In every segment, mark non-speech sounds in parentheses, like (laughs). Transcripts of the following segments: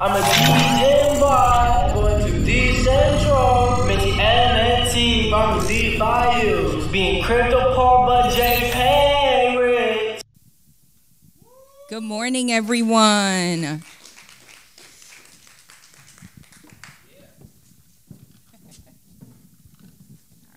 I'm a DJ boy, going to decentral, Minty NFT, I'm a DeFi being crypto poor but JPEG rich. Good morning, everyone. All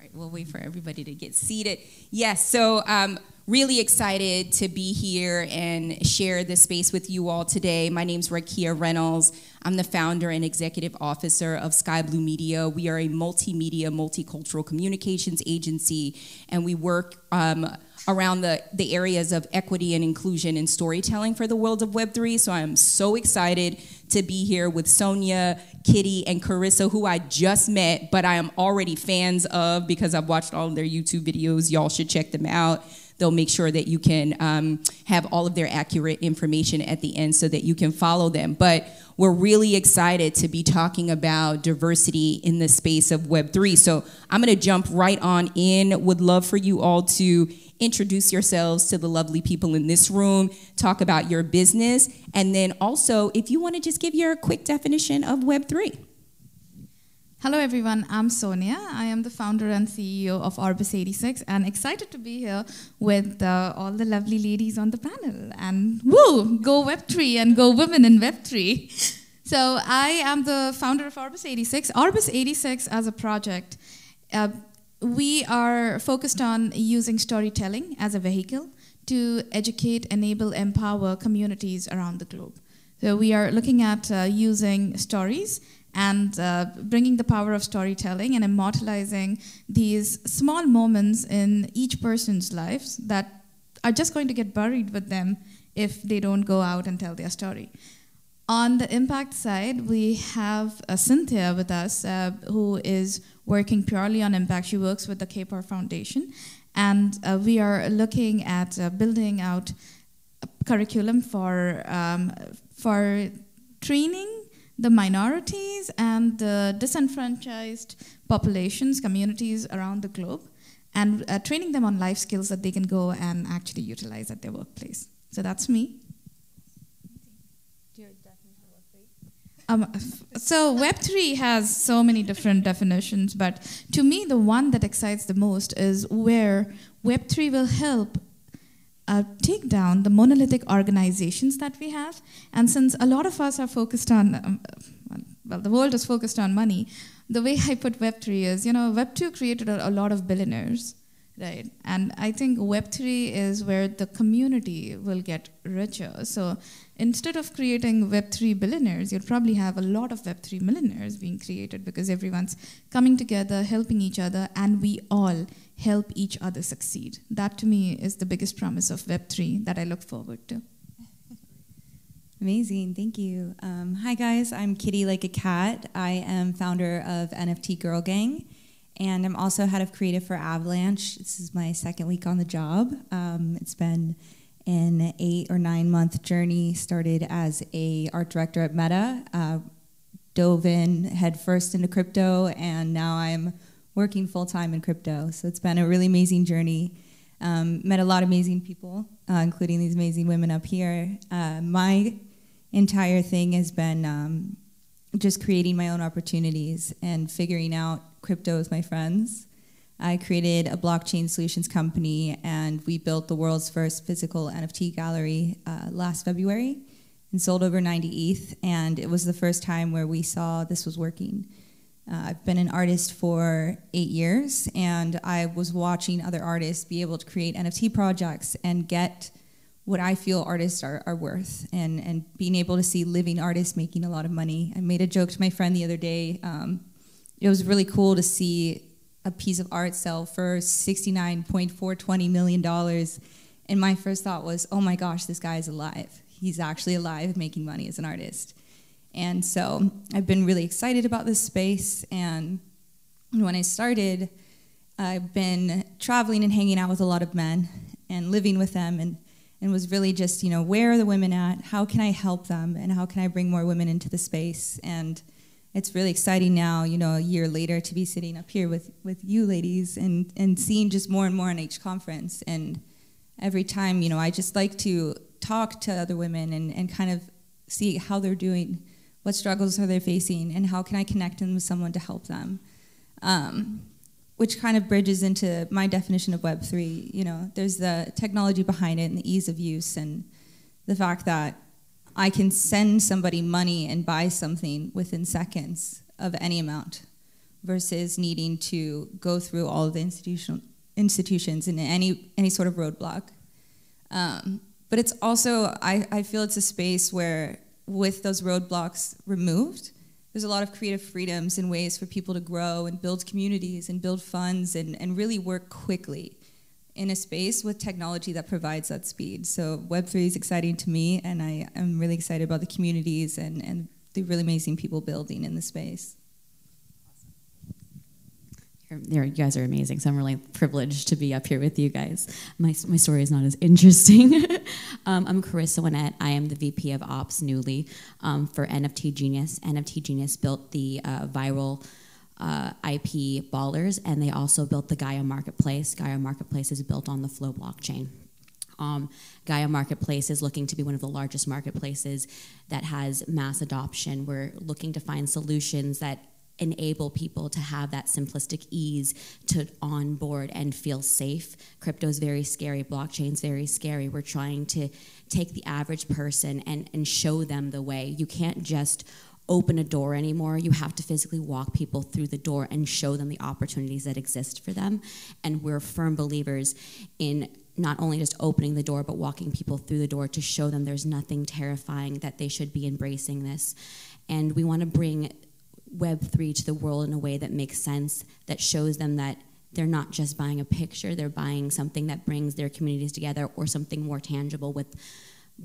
right, we'll wait for everybody to get seated. Yes, so um, really excited to be here and share this space with you all today. My name is Rakia Reynolds. I'm the founder and executive officer of Skai Blue Media. We are a multimedia, multicultural communications agency, and we work um, around the, the areas of equity and inclusion and storytelling for the world of Web3. So I'm so excited to be here with Soniya, Kitty, and Karisa, who I just met, but I am already fans of because I've watched all of their YouTube videos. Y'all should check them out. They'll make sure that you can um, have all of their accurate information at the end so that you can follow them. But we're really excited to be talking about diversity in the space of Web3. So I'm going to jump right on in. Would love for you all to introduce yourselves to the lovely people in this room, talk about your business, and then also if you want to just give your quick definition of Web3. Hello, everyone. I'm Soniya. I am the founder and CEO of Orbis 86 and excited to be here with uh, all the lovely ladies on the panel. And woo, go Web3 and go women in Web3. (laughs) So, I am the founder of Orbis 86. Orbis 86 as a project, uh, we are focused on using storytelling as a vehicle to educate, enable, empower communities around the globe. So, we are looking at uh, using stories and uh, bringing the power of storytelling and immortalizing these small moments in each person's lives that are just going to get buried with them if they don't go out and tell their story. On the impact side, we have uh, Cynthia with us, uh, who is working purely on impact. She works with the KPAR Foundation, and uh, we are looking at uh, building out a curriculum for um, for training the minorities and the disenfranchised populations, communities around the globe, and uh, training them on life skills that they can go and actually utilize at their workplace. So that's me. Um, so Web3 has so many different definitions, but to me, the one that excites the most is where Web3 will help uh, take down the monolithic organizations that we have. And since a lot of us are focused on, um, well, the world is focused on money, the way I put Web3 is, you know, Web2 created a, a lot of billionaires, right? And I think Web3 is where the community will get richer. So instead of creating Web3 billionaires, you'll probably have a lot of Web3 millionaires being created because everyone's coming together, helping each other, and we all help each other succeed. That to me is the biggest promise of Web3 that I look forward to. Amazing, thank you. Um, hi guys, I'm Kitty Like a Cat. I am founder of NFT Girl Gang, and I'm also head of creative for Avalanche. This is my second week on the job. Um, it's been an eight or nine month journey. Started as a art director at Meta, uh, dove in head first into crypto, and now I'm working full time in crypto. So it's been a really amazing journey. Um, met a lot of amazing people, uh, including these amazing women up here. Uh, my entire thing has been um, just creating my own opportunities and figuring out crypto with my friends. I created a blockchain solutions company and we built the world's first physical NFT gallery uh, last February and sold over 90 ETH. And it was the first time where we saw this was working. Uh, I've been an artist for eight years, and I was watching other artists be able to create NFT projects and get what I feel artists are, are worth, and, and being able to see living artists making a lot of money. I made a joke to my friend the other day. Um, it was really cool to see a piece of art sell for $69.420 million. And my first thought was, oh my gosh, this guy is alive. He's actually alive making money as an artist. And so I've been really excited about this space. And when I started, I've been traveling and hanging out with a lot of men and living with them and, and was really just, you know, where are the women at? How can I help them? And how can I bring more women into the space? And it's really exciting now, you know, a year later to be sitting up here with, with you ladies and, and seeing just more and more on each conference. And every time, you know, I just like to talk to other women and, and kind of see how they're doing What struggles are they facing? And how can I connect them with someone to help them? Um, which kind of bridges into my definition of Web3. You know, there's the technology behind it and the ease of use and the fact that I can send somebody money and buy something within seconds of any amount versus needing to go through all of the institutional institutions and any any sort of roadblock. Um, but it's also I, I feel it's a space where with those roadblocks removed, there's a lot of creative freedoms and ways for people to grow and build communities and build funds and, and really work quickly in a space with technology that provides that speed. So Web3 is exciting to me, and I am really excited about the communities and, and the really amazing people building in the space. You're, you guys are amazing, so I'm really privileged to be up here with you guys. My, my story is not as (laughs) interesting. um, I'm Karisa Winett. I am the VP of Ops newly um, for NFT Genius. NFT Genius built the uh, viral uh, IP ballers, and they also built the Gaia Marketplace. Gaia Marketplace is built on the Flow blockchain. Um, Gaia Marketplace is looking to be one of the largest marketplaces that has mass adoption. We're looking to find solutions that enable people to have that simplistic ease to onboard and feel safe. Crypto is very scary, blockchain's very scary. We're trying to take the average person and, and show them the way. You can't just open a door anymore. You have to physically walk people through the door and show them the opportunities that exist for them. And we're firm believers in not only just opening the door, but walking people through the door to show them there's nothing terrifying, that they should be embracing this. And we want to bring Web3 to the world in a way that makes sense, that shows them that they're not just buying a picture, they're buying something that brings their communities together or something more tangible with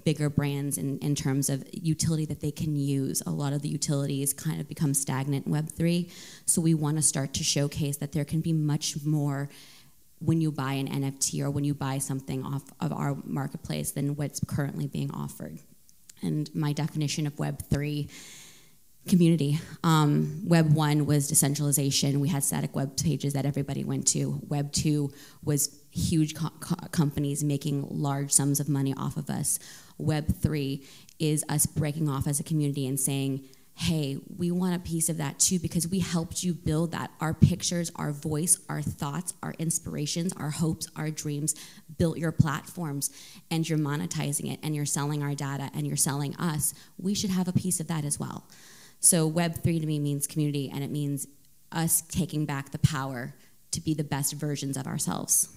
bigger brands in, in terms of utility that they can use. A lot of the utilities kind of become stagnant in Web3. So we want to start to showcase that there can be much more when you buy an NFT or when you buy something off of our marketplace than what's currently being offered. And my definition of Web3 community. Um, web 1 was decentralization. We had static web pages that everybody went to. Web 2 was huge co co companies making large sums of money off of us. Web 3 is us breaking off as a community and saying, hey, we want a piece of that too because we helped you build that. Our pictures, our voice, our thoughts, our inspirations, our hopes, our dreams built your platforms and you're monetizing it and you're selling our data and you're selling us. We should have a piece of that as well. So Web3 to me means community and it means us taking back the power to be the best versions of ourselves.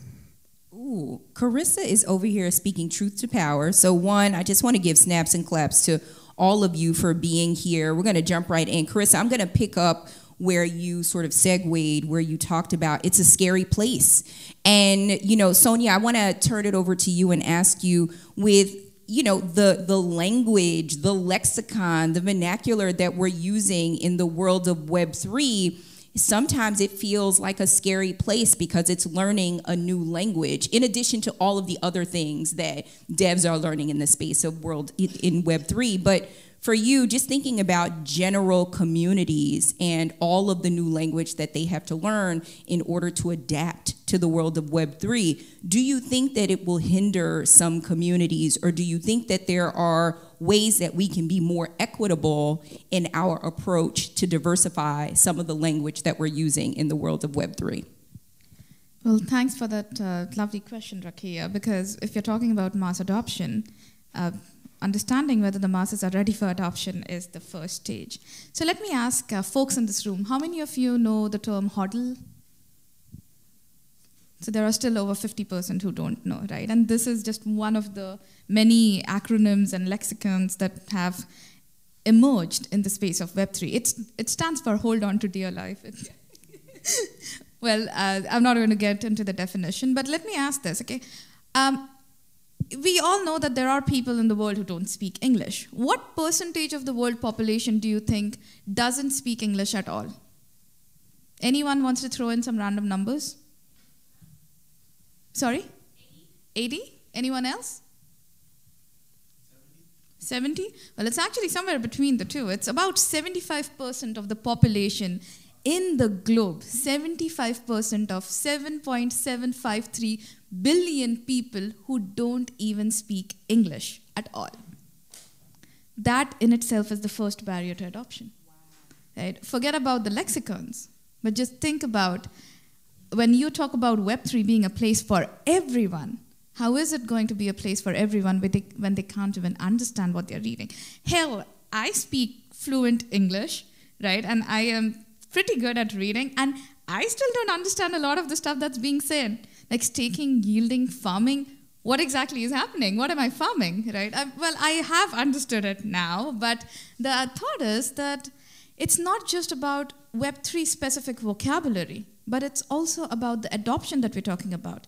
Ooh, Karisa is over here speaking truth to power. So one, I just want to give snaps and claps to all of you for being here. We're going to jump right in. Karisa, I'm going to pick up where you sort of segued, where you talked about it's a scary place. And, you know, Soniya, I want to turn it over to you and ask you with you know the the language the lexicon the vernacular that we're using in the world of web 3 sometimes it feels like a scary place because it's learning a new language in addition to all of the other things that devs are learning in the space of world in web 3 but for you, just thinking about general communities and all of the new language that they have to learn in order to adapt to the world of Web3, do you think that it will hinder some communities, or do you think that there are ways that we can be more equitable in our approach to diversify some of the language that we're using in the world of Web3? Well, thanks for that uh, lovely question, Rakia, because if you're talking about mass adoption, uh, understanding whether the masses are ready for adoption is the first stage. So let me ask uh, folks in this room, how many of you know the term HODL? So there are still over 50% who don't know, right? And this is just one of the many acronyms and lexicons that have emerged in the space of Web3. It's, it stands for hold on to dear life. (laughs) well, uh, I'm not going to get into the definition, but let me ask this, okay? Um, we all know that there are people in the world who don't speak English. What percentage of the world population do you think doesn't speak English at all? Anyone wants to throw in some random numbers? Sorry? 80? 80? Anyone else? 70? Well, it's actually somewhere between the two. It's about 75% of the population in the globe, 75% of 7.753 billion people who don't even speak English at all. that in itself is the first barrier to adoption. Right? Forget about the lexicons, but just think about when you talk about Web3 being a place for everyone, how is it going to be a place for everyone when they, can't even understand what they're reading? Hell, I speak fluent English, right? And I am pretty good at reading, and I still don't understand a lot of the stuff that's being said, like staking, yielding, farming. What exactly is happening? What am I farming, right? I, well, I have understood it now, but the thought is that it's not just about Web3 specific vocabulary, but it's also about the adoption that we're talking about.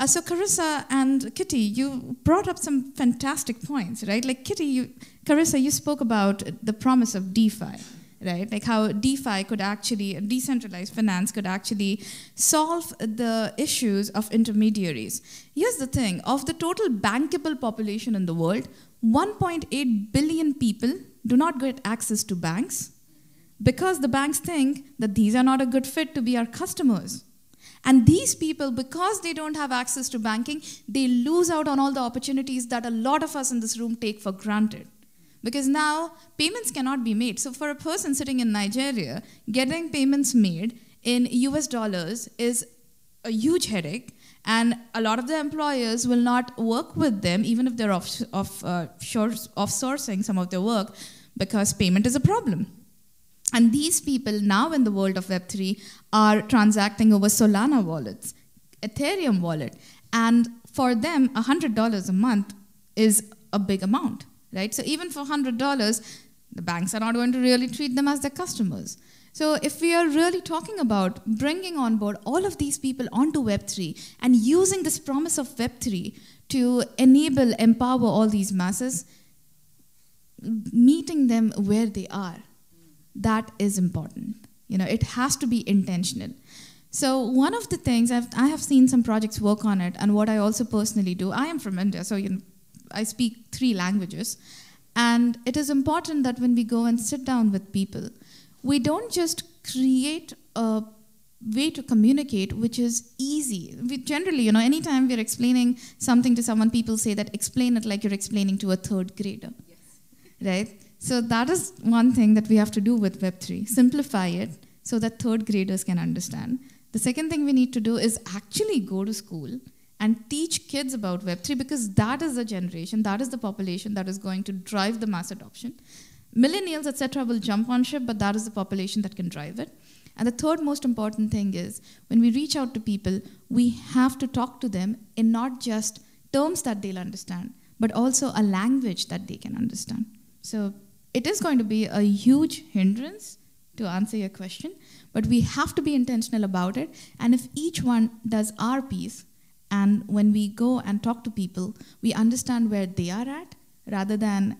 Uh, so Karisa and Kitty, you brought up some fantastic points, right? Like Kitty, you, Karisa, you spoke about the promise of DeFi, right? Like how DeFi could actually, decentralized finance could actually solve the issues of intermediaries. Here's the thing, of the total bankable population in the world, 1.8 billion people do not get access to banks because the banks think that these are not a good fit to be our customers. And these people, because they don't have access to banking, they lose out on all the opportunities that a lot of us in this room take for granted. Because now payments cannot be made. So, for a person sitting in Nigeria, getting payments made in US dollars is a huge headache. And a lot of the employers will not work with them, even if they're off, off, uh, offsourcing some of their work, because payment is a problem. And these people now in the world of Web3 are transacting over Solana wallets, Ethereum wallet. And for them, $100 a month is a big amount, right? So even for $100, the banks are not going to really treat them as their customers. So if we are really talking about bringing on board all of these people onto Web3 and using this promise of Web3 to enable, empower all these masses, meeting them where they are that is important. You know, it has to be intentional. So one of the things I've, I have seen some projects work on it, and what I also personally do. I am from India, so you know, I speak three languages, and it is important that when we go and sit down with people, we don't just create a way to communicate which is easy. We generally, you know, anytime we're explaining something to someone, people say that explain it like you're explaining to a third grader, yes. right? So that is one thing that we have to do with Web3 simplify it so that third graders can understand. The second thing we need to do is actually go to school and teach kids about Web3 because that is the generation, that is the population that is going to drive the mass adoption. Millennials, etc., will jump on ship, but that is the population that can drive it. And the third most important thing is when we reach out to people, we have to talk to them in not just terms that they'll understand, but also a language that they can understand. So it is going to be a huge hindrance to answer your question, but we have to be intentional about it. And if each one does our piece, and when we go and talk to people, we understand where they are at rather than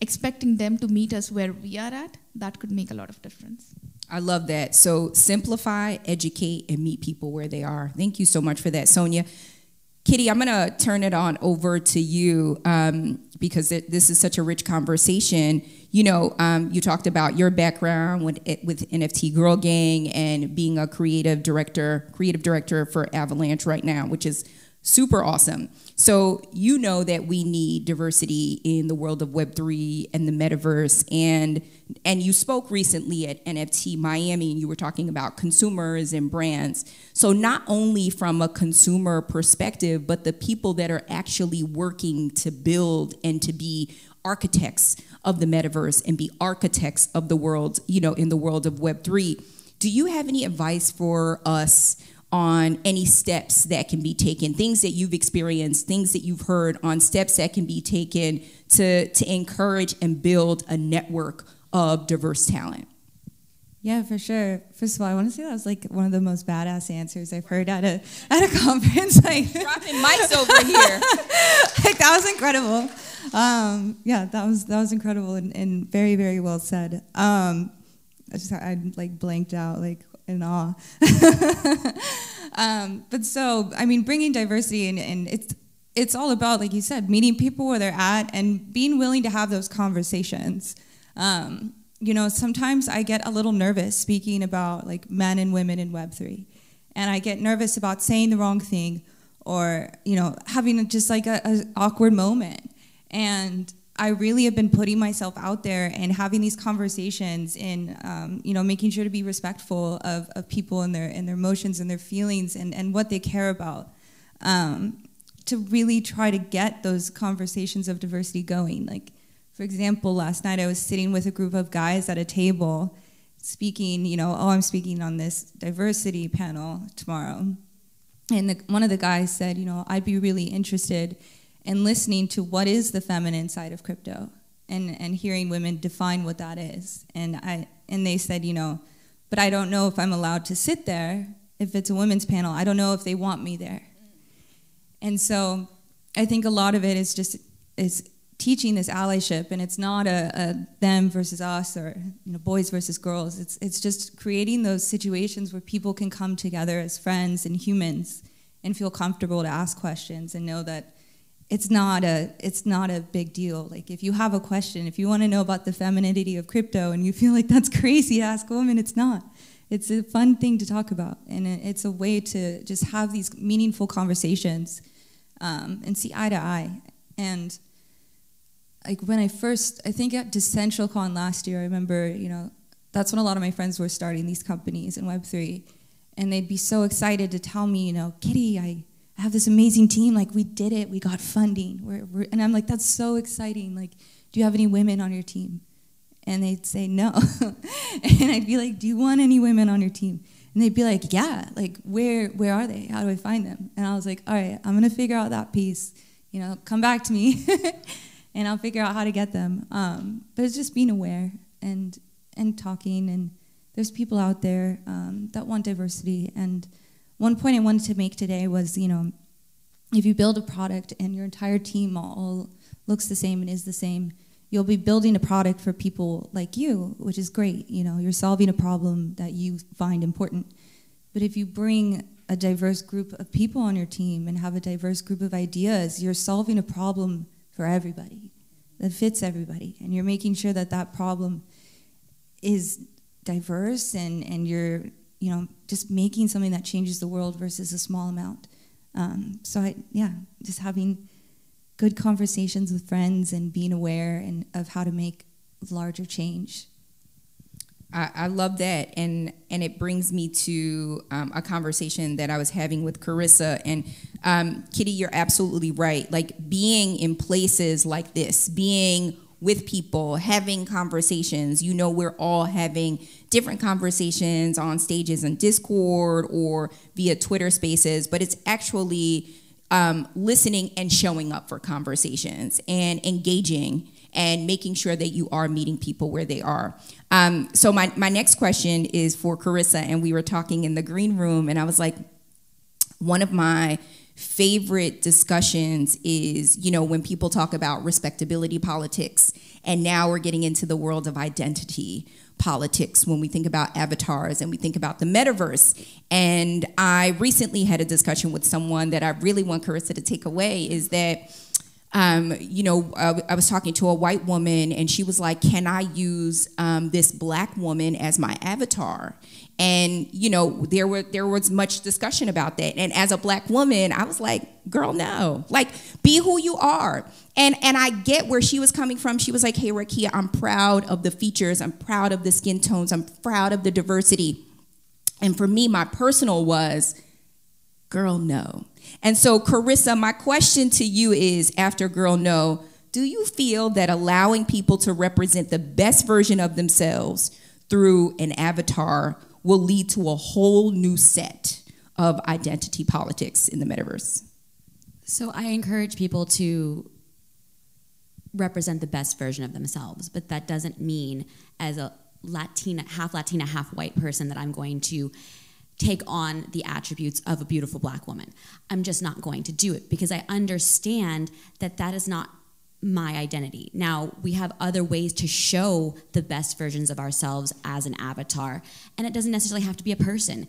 expecting them to meet us where we are at, that could make a lot of difference. I love that. So simplify, educate, and meet people where they are. Thank you so much for that, Soniya. Kitty, I'm going to turn it on over to you um, because it, this is such a rich conversation. You know, um, you talked about your background with with NFT Girl Gang and being a creative director, creative director for Avalanche right now, which is super awesome. So you know that we need diversity in the world of Web3 and the metaverse. And and you spoke recently at NFT Miami and you were talking about consumers and brands. So not only from a consumer perspective, but the people that are actually working to build and to be architects of the metaverse and be architects of the world, you know, in the world of Web3. Do you have any advice for us on any steps that can be taken, things that you've experienced, things that you've heard on steps that can be taken to, to encourage and build a network of diverse talent? Yeah, for sure. First of all, I want to say that was like one of the most badass answers I've heard at a at a (laughs) conference. Like dropping mics over here. (laughs) like that was incredible. Um, yeah, that was that was incredible and, and very very well said. Um, I just I like blanked out. Like in awe. (laughs) um, but so, I mean, bringing diversity and, and it's it's all about, like you said, meeting people where they're at and being willing to have those conversations. Um, you know, sometimes I get a little nervous speaking about like men and women in Web three, and I get nervous about saying the wrong thing or you know having just like a, a awkward moment. And I really have been putting myself out there and having these conversations and um, you know making sure to be respectful of, of people and their and their emotions and their feelings and, and what they care about um, to really try to get those conversations of diversity going. Like for example last night I was sitting with a group of guys at a table speaking you know oh I'm speaking on this diversity panel tomorrow. And the, one of the guys said you know I'd be really interested and listening to what is the feminine side of crypto and, and hearing women define what that is. And, I, and they said, you know, but I don't know if I'm allowed to sit there if it's a women's panel. I don't know if they want me there. And so I think a lot of it is just is teaching this allyship and it's not a, a, them versus us or you know boys versus girls it's it's just creating those situations where people can come together as friends and humans and feel comfortable to ask questions and know that it's not a it's not a big deal. Like if you have a question, if you want to know about the femininity of crypto and you feel like that's (laughs) crazy, ask a woman. It's not. It's a fun thing to talk about, and it's a way to just have these meaningful conversations um, and see eye to eye. And like when I first, I think at DcentralCon last year, I remember you know that's when a lot of my friends were starting these companies in Web three, and they'd be so excited to tell me, you know, Kitty, I I have this amazing team. Like, we did it. We got funding. We're, we're, and I'm like, that's so exciting. Like, do you have any women on your team? And they'd say, no. (laughs) and I'd be like, do you want any women on your team? And they'd be like, yeah. Like, where, where are they? How do I find them? And I was like, all right, I'm going to figure out that piece. You know, come back to me. (laughs) and I'll figure out how to get them. Um, but it's just being aware and, and talking. And there's people out there um, that want diversity. And one point I wanted to make today was, you know, if you build a product and your entire team all looks the same and is the same, you'll be building a product for people like you, which is great. You know, you're solving a problem that you find important. But if you bring a diverse group of people on your team and have a diverse group of ideas, you're solving a problem for everybody that fits everybody. And you're making sure that that problem is diverse and, and you're you know, just making something that changes the world versus a small amount. Um, so I, yeah, just having good conversations with friends and being aware and of how to make larger change. I, I love that, and and it brings me to um, a conversation that I was having with Karisa and um, Kitty. You're absolutely right. Like being in places like this, being with people, having conversations. You know, we're all having different conversations on stages in Discord or via Twitter spaces, but it's actually um, listening and showing up for conversations and engaging and making sure that you are meeting people where they are. Um, so my, my next question is for Karisa, and we were talking in the green room, and I was like, one of my favorite discussions is, you know, when people talk about respectability politics, and now we're getting into the world of identity politics when we think about avatars and we think about the metaverse. And I recently had a discussion with someone that I really want Karisa to take away is that um, you know, uh, I was talking to a white woman and she was like, Can I use um, this black woman as my avatar? And you know, there were there was much discussion about that. And as a black woman, I was like, girl, no. Like, be who you are. And and I get where she was coming from. She was like, hey, Rakia, I'm proud of the features, I'm proud of the skin tones, I'm proud of the diversity. And for me, my personal was, girl, no. And so, Karisa, my question to you is after Girl No, do you feel that allowing people to represent the best version of themselves through an avatar will lead to a whole new set of identity politics in the metaverse? So, I encourage people to represent the best version of themselves, but that doesn't mean as a Latina, half Latina, half white person that I'm going to take on the attributes of a beautiful black woman. I'm just not going to do it because I understand that that is not my identity. Now, we have other ways to show the best versions of ourselves as an avatar, and it doesn't necessarily have to be a person.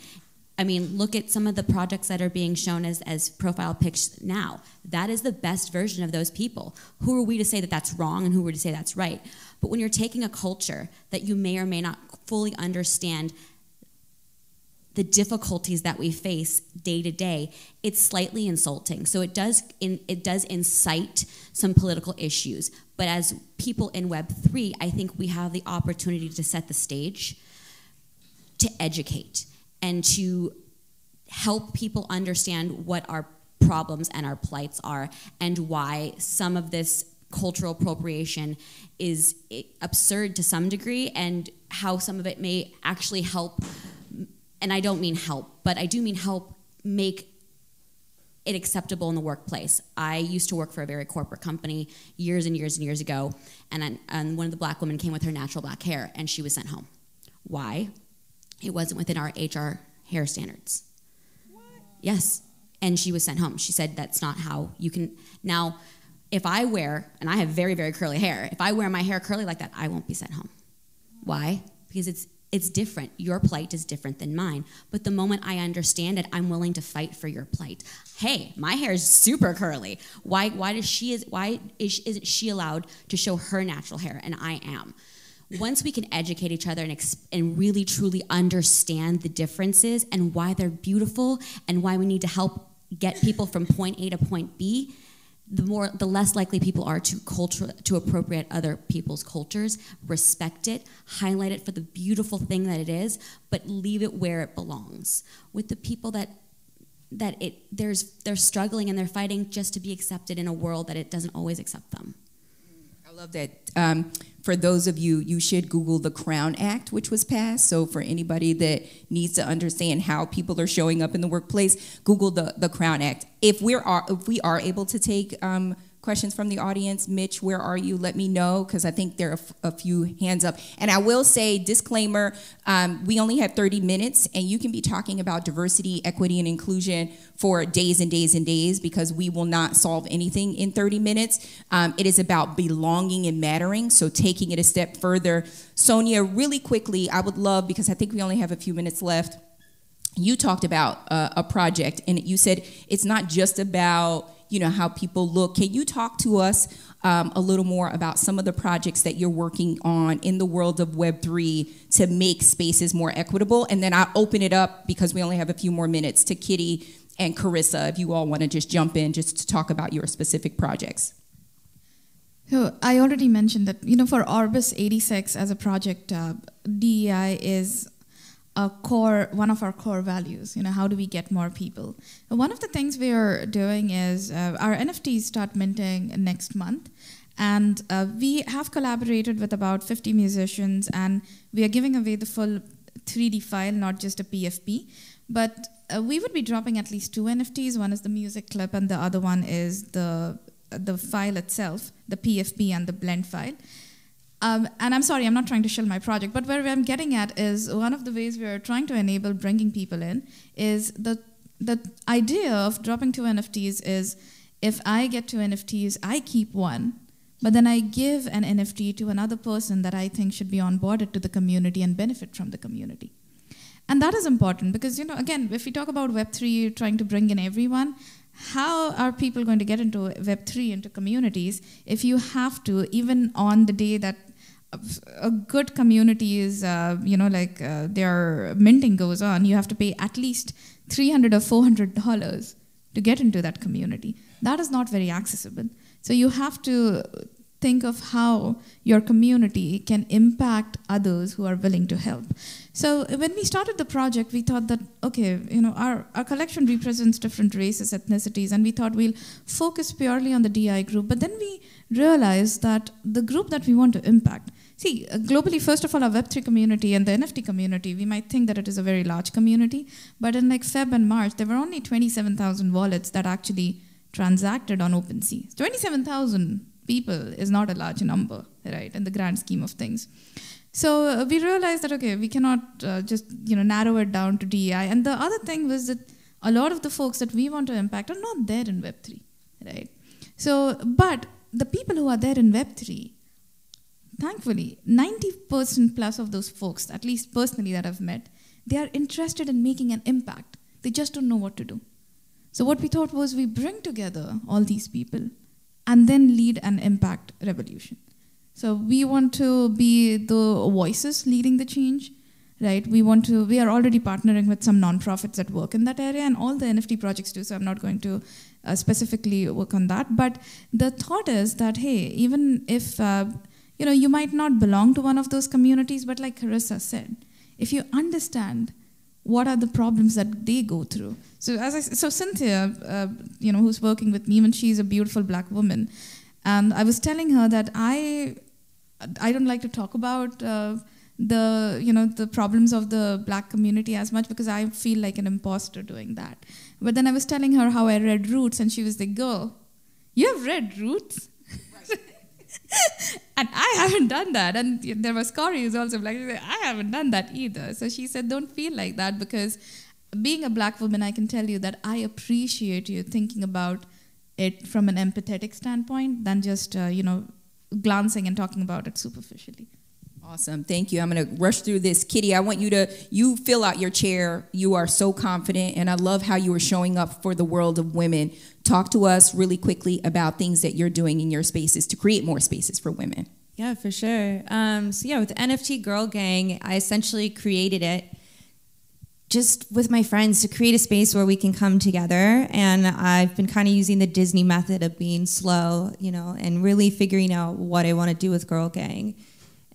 I mean, look at some of the projects that are being shown as, as profile pics now. That is the best version of those people. Who are we to say that that's wrong and who are we to say that's right? But when you're taking a culture that you may or may not fully understand the difficulties that we face day to day, it's slightly insulting. So it does in, it does incite some political issues. But as people in Web three, I think we have the opportunity to set the stage, to educate, and to help people understand what our problems and our plights are, and why some of this cultural appropriation is absurd to some degree, and how some of it may actually help and I don't mean help, but I do mean help make it acceptable in the workplace. I used to work for a very corporate company years and years and years ago, and, and one of the black women came with her natural black hair, and she was sent home. Why? It wasn't within our HR hair standards. What? Yes, and she was sent home. She said that's not how you can. Now, if I wear, and I have very, very curly hair, if I wear my hair curly like that, I won't be sent home. Why? Because it's it's different. Your plight is different than mine. But the moment I understand it, I'm willing to fight for your plight. Hey, my hair is super curly. Why, why does she is why is, isn't she allowed to show her natural hair and I am? Once we can educate each other and, exp- and really truly understand the differences and why they're beautiful and why we need to help get people from point A to point B, the more the less likely people are to culture to appropriate other people's cultures respect it highlight it for the beautiful thing that it is but leave it where it belongs. With the people that that it there's they're struggling and they're fighting just to be accepted in a world that it doesn't always accept them love that um, for those of you, you should Google the Crown Act, which was passed. So for anybody that needs to understand how people are showing up in the workplace, Google the, the Crown Act. If we're if we are able to take um, questions from the audience. Mitch, where are you? Let me know because I think there are a few hands up. And I will say, disclaimer um, we only have 30 minutes, and you can be talking about diversity, equity, and inclusion for days and days and days because we will not solve anything in 30 minutes. Um, it is about belonging and mattering, so taking it a step further. Soniya, really quickly, I would love, because I think we only have a few minutes left. You talked about uh, a project, and you said it's not just about you know how people look. Can you talk to us um, a little more about some of the projects that you're working on in the world of Web three to make spaces more equitable? And then I'll open it up because we only have a few more minutes to Kitty and Karisa if you all want to just jump in just to talk about your specific projects. So I already mentioned that you know for Orbis 86 as a project, uh, DEI is a core one of our core values you know how do we get more people? One of the things we are doing is uh, our nfts start minting next month. And uh, we have collaborated with about 50 musicians and we are giving away the full 3d file not just a pfp but uh, we would be dropping at least two nfts one is the music clip and the other one is the the file itself the pfp and the blend file um, and I'm sorry, I'm not trying to shill my project, but where I'm getting at is one of the ways we are trying to enable bringing people in is the the idea of dropping two NFTs is if I get two NFTs, I keep one, but then I give an NFT to another person that I think should be onboarded to the community and benefit from the community. And that is important because, you know, again, if we talk about Web3 trying to bring in everyone, how are people going to get into Web3, into communities, if you have to, even on the day that a good community is, uh, you know, like uh, their minting goes on, you have to pay at least 300 or 400 dollars to get into that community. That is not very accessible. So you have to think of how your community can impact others who are willing to help. So when we started the project, we thought that, okay, you know, our, our collection represents different races, ethnicities, and we thought we'll focus purely on the DI group. But then we realized that the group that we want to impact, see, uh, globally, first of all, our Web3 community and the NFT community, we might think that it is a very large community, but in like Feb and March, there were only 27,000 wallets that actually transacted on OpenSea. 27,000 people is not a large number, right, in the grand scheme of things. So uh, we realized that okay, we cannot uh, just you know narrow it down to DEI. And the other thing was that a lot of the folks that we want to impact are not there in Web three, right? So, but the people who are there in Web three, thankfully, ninety percent plus of those folks, at least personally that I've met, they are interested in making an impact. They just don't know what to do. So what we thought was we bring together all these people and then lead an impact revolution. So we want to be the voices leading the change, right? We want to, we are already partnering with some nonprofits that work in that area, and all the NFT projects do, so I'm not going to uh, specifically work on that. But the thought is that, hey, even if, uh, you know, you might not belong to one of those communities, but like Karisa said, if you understand what are the problems that they go through. So as I, so Cynthia, uh, you know, who's working with me, and she's a beautiful black woman, and I was telling her that I, I don't like to talk about uh, the you know the problems of the black community as much because I feel like an imposter doing that. But then I was telling her how I read Roots, and she was like, "Girl, you have read Roots." (laughs) and I (laughs) haven't done that. And there was Corey who's also black. I haven't done that either. So she said, don't feel like that because being a black woman, I can tell you that I appreciate you thinking about it from an empathetic standpoint than just, uh, you know, glancing and talking about it superficially. Awesome. Thank you. I'm going to rush through this. Kitty, I want you to you fill out your chair. You are so confident and I love how you are showing up for the world of women. Talk to us really quickly about things that you're doing in your spaces to create more spaces for women. Yeah, for sure. Um, so yeah, with NFT Girl Gang, I essentially created it just with my friends to create a space where we can come together. And I've been kind of using the Disney method of being slow, you know, and really figuring out what I want to do with Girl Gang.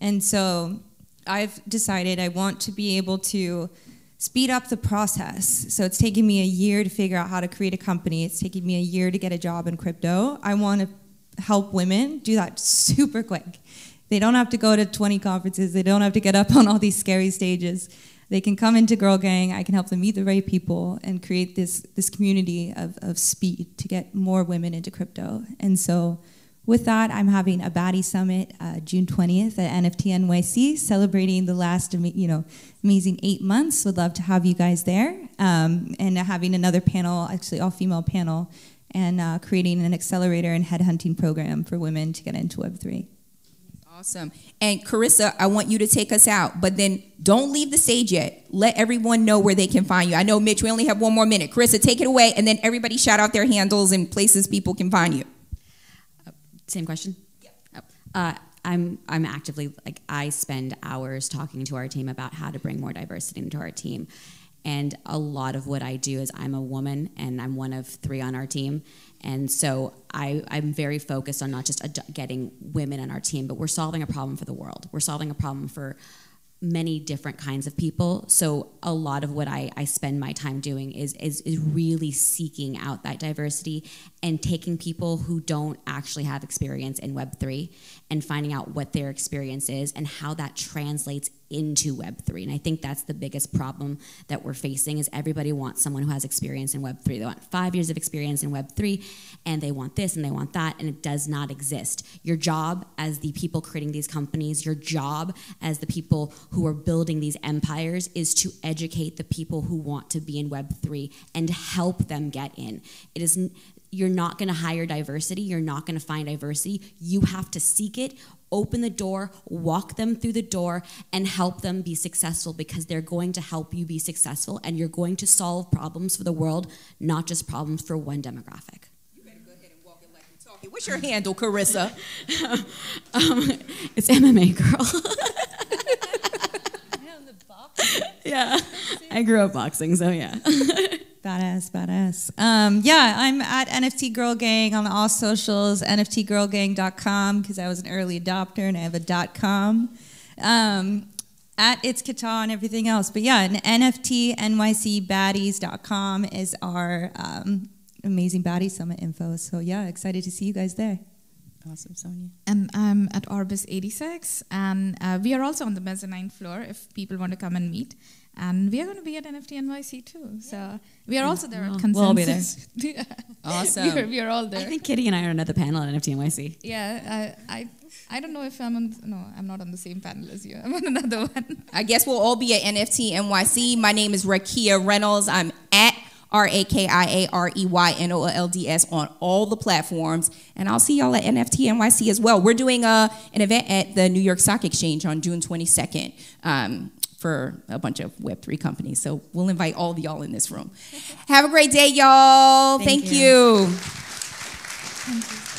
And so I've decided I want to be able to speed up the process. So it's taken me a year to figure out how to create a company. It's taken me a year to get a job in crypto. I want to help women do that super quick. They don't have to go to 20 conferences. They don't have to get up on all these scary stages. They can come into Girl Gang. I can help them meet the right people and create this, this community of, of speed to get more women into crypto. And so with that, I'm having a Baddie Summit uh, June 20th at NFT NYC, celebrating the last you know amazing eight months. Would love to have you guys there, um, and having another panel, actually all female panel, and uh, creating an accelerator and headhunting program for women to get into Web3. Awesome. And Karisa, I want you to take us out, but then don't leave the stage yet. Let everyone know where they can find you. I know, Mitch, we only have one more minute. Karisa, take it away, and then everybody shout out their handles and places people can find you. Same question. Yeah. Oh. Uh, I'm I'm actively like I spend hours talking to our team about how to bring more diversity into our team. And a lot of what I do is I'm a woman and I'm one of three on our team. And so I, I'm very focused on not just getting women on our team, but we're solving a problem for the world. We're solving a problem for many different kinds of people. So a lot of what I, I spend my time doing is, is is really seeking out that diversity and taking people who don't actually have experience in Web3 and finding out what their experience is and how that translates into Web3. And I think that's the biggest problem that we're facing is everybody wants someone who has experience in Web3. They want five years of experience in Web3 and they want this and they want that and it does not exist. Your job as the people creating these companies, your job as the people who are building these empires is to educate the people who want to be in Web3 and help them get in. It is you're not going to hire diversity, you're not going to find diversity. You have to seek it open the door, walk them through the door, and help them be successful because they're going to help you be successful and you're going to solve problems for the world, not just problems for one demographic. You better go ahead and walk it like you're talking. What's your handle, Karisa? (laughs) um, it's MMA Girl. (laughs) (laughs) yeah, I grew up boxing, so yeah. Badass, badass. Um, yeah, I'm at NFT Girl Gang on all socials, nftgirlgang.com because I was an early adopter and I have a .com. Um, at It's Kata and everything else. But yeah, and NFTNYCBaddies.com is our um, amazing Baddie Summit info. So yeah, excited to see you guys there. Awesome, Soniya. And I'm at Orbis 86, and uh, we are also on the mezzanine floor if people want to come and meet. And we are going to be at NFT NYC too. So we are also there at Consensus. We'll be there. (laughs) yeah. Awesome. (laughs) we, are, we are all there. I think Kitty and I are on another panel at NFT NYC. Yeah, I, I, I don't know if I'm on, no, I'm not on the same panel as you. (laughs) I'm on another one. I guess we'll all be at NFT NYC. My name is Rakia Reynolds. I'm at R A K I A R E Y N O L D S on all the platforms. And I'll see y'all at NFT NYC as well. We're doing a, uh, an event at the New York Stock Exchange on June 22nd. Um, for a bunch of Web3 companies. So we'll invite all of y'all in this room. Have a great day, y'all. Thank, Thank you. you. Thank you.